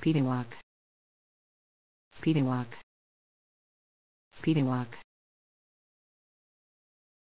Peewak. Peewak. Peewak.